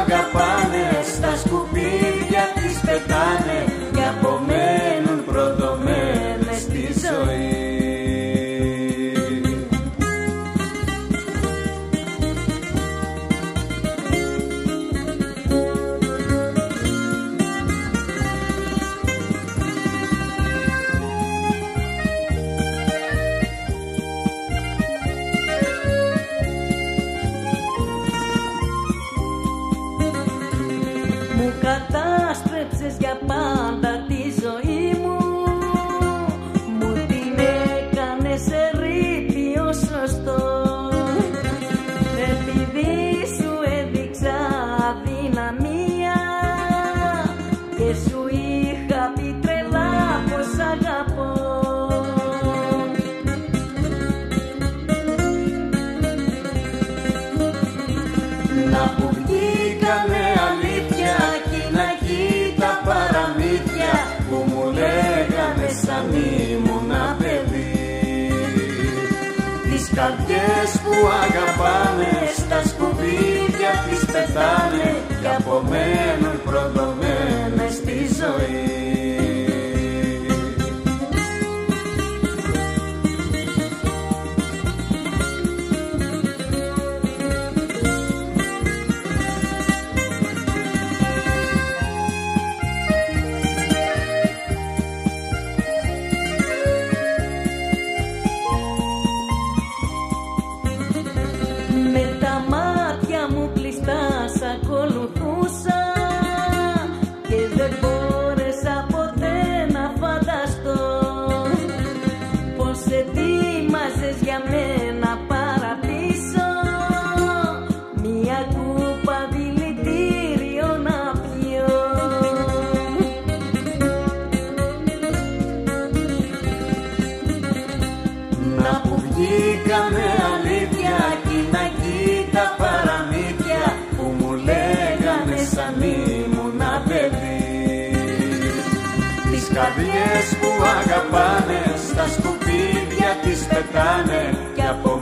paga, paga. Σου είχα πει τρελά αγαπώ. Να που βγήκανε αλήθεια Κι να κοίτα παραμύθια Που μου λέγανε σαν ήμουνα παιδί. Τις καρδιές που αγαπάνε Στα σκουπίδια τις πετάνε για από για μένα παραπίσω. Μια κούπα δηλητήριο να πιω. Να που βγήκαμε αλήθεια κι να εκεί τα παραμύθια που μου λέγανε σαν ήμουνα παιδί. Τις καρδιές που αγαπάνε στα σκουπίδια τις πετάνε και απομένουν